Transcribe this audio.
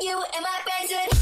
You and my friends.